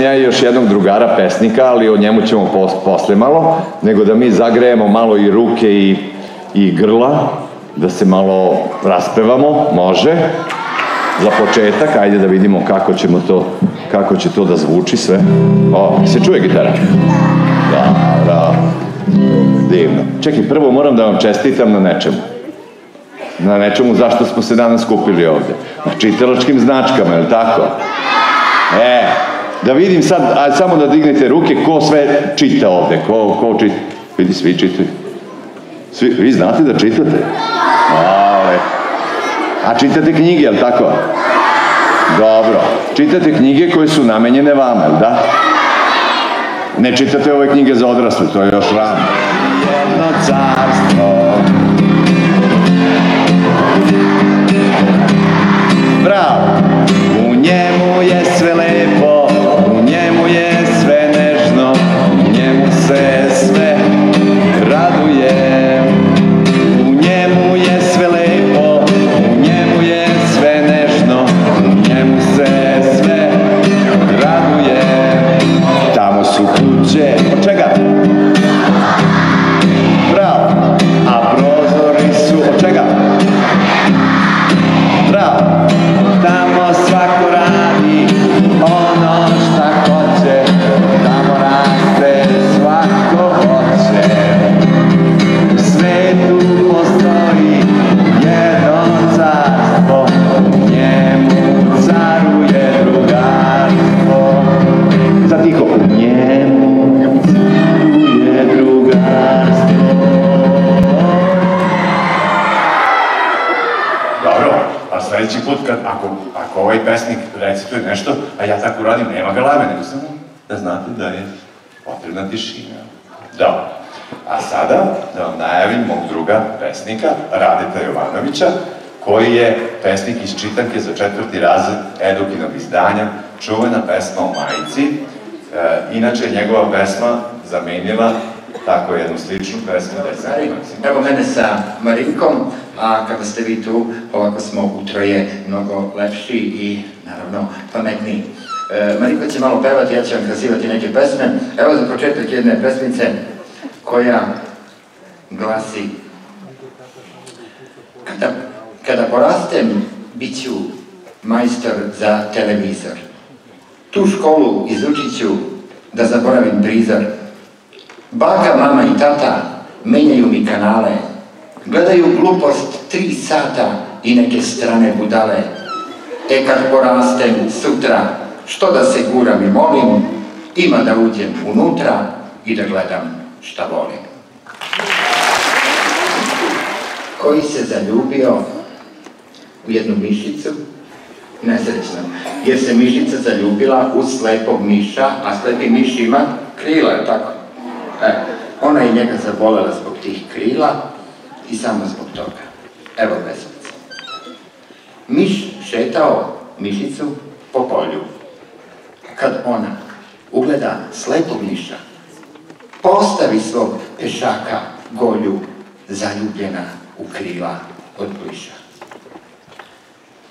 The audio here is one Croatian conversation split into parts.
ja još jednog drugara pesnika, ali o njemu ćemo pos- posle malo, nego da mi zagrejemo malo i ruke i, i grla, da se malo raspevamo, može. Za početak, ajde da vidimo kako ćemo to, kako će to da zvuči sve. O, se čuje gitara? Da, da. Divno. Čekaj, prvo moram da vam čestitam na nečemu. Na nečemu zašto smo se danas kupili ovde. Na čitalačkim značkama, je li tako? E, da vidim sad, a samo da dignete ruke, ko sve čita ovde, ko, ko čita. Vidi, svi čitaju. Svi, vi znate da čitate? Ale. A čitate knjige, je li tako? Dobro. Čitate knjige koje su namenjene vama, jel da? Ne čitate ove knjige za odrasle, to je još rano. Carstvo. Ako, ako ovaj pesnik recituje nešto, a ja tako radim, nema galame, nego samo da znate da je potrebna tišina. Dobro. A sada da vam najavim mog druga pesnika, Radeta Jovanovića, koji je pesnik iz čitanke za četvrti razred Edukinog izdanja, čuvena pesma o majici. E, inače, je njegova pesma zamenila tako jednu sličnu pesmu. Evo mene sa Marinkom, a kada ste vi tu, ovako smo utroje mnogo lepši i naravno pametniji. E, Marinko će malo pevati, ja ću vam kazivati neke pesme. Evo za početak jedne pesmice koja glasi Kada, kada porastem, bit ću majstor za televizor. Tu školu izučit ću da zaboravim prizor. Baka, mama i tata menjaju mi kanale. Gledaju glupost tri sata i neke strane budale. E kad porastem sutra, što da se guram i molim, ima da uđem unutra i da gledam šta volim. Koji se zaljubio u jednu mišicu, nesrećno, jer se mišica zaljubila u slepog miša, a slepi miš ima krila, tako? Ona je njega zabolela zbog tih krila i samo zbog toga. Evo pesmice. Miš šetao mišicu po polju. Kad ona ugleda slepog miša, postavi svog pešaka golju zaljubljena u krila od pliša.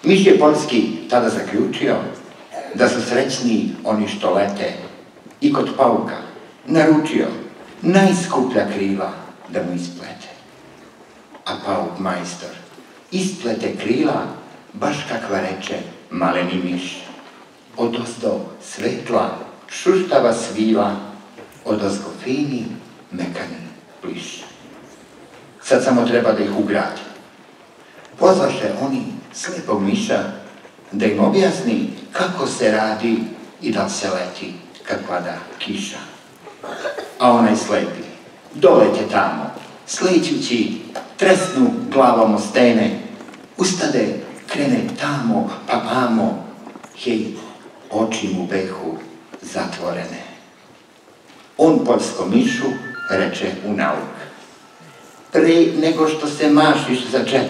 Miš je poljski tada zaključio da su srećni oni što lete i kod pauka naručio najskuplja krila da mu isplete. A pauk majstor isplete krila baš kakva reče maleni miš. Od ozdo svetla šuštava svila, od ozgo fini mekani pliš. Sad samo treba da ih ugradi. Pozvaše oni slepog miša da im objasni kako se radi i da se leti kad pada kiša. Onaj slepi, dolete tamo, slećući, tresnu glavom o stene, ustade, krene tamo, pa amo, hej, oči mu behu zatvorene. On poljskom mišu reče u nauk. Pre nego što se mašiš za džep,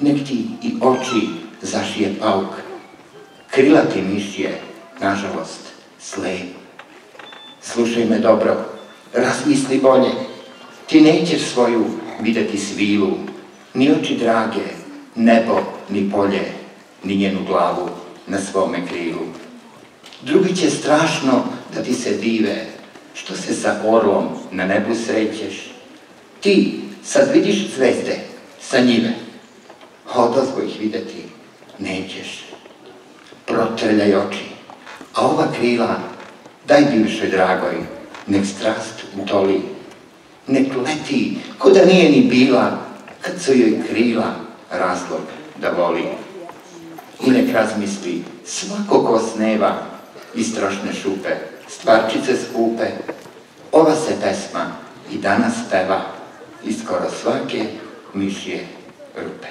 nek ti i oči zašije pauk. Krilati miš je, nažalost, slep. Slušaj me dobro, razmisli bolje. Ti nećeš svoju videti svilu, ni oči drage, nebo, ni polje, ni njenu glavu na svome krilu. Drugi će strašno da ti se dive, što se sa orlom na nebu srećeš. Ti sad vidiš zvezde sa njive, odozgo ih videti nećeš. Protrljaj oči, a ova krila daj bivšoj dragoj, nek strast utoli, nek leti, ko da nije ni bila, kad su joj krila razlog da voli. I nek razmisli svako ko sneva istrošne šupe, stvarčice skupe, ova se pesma i danas peva i skoro svake mišje rupe.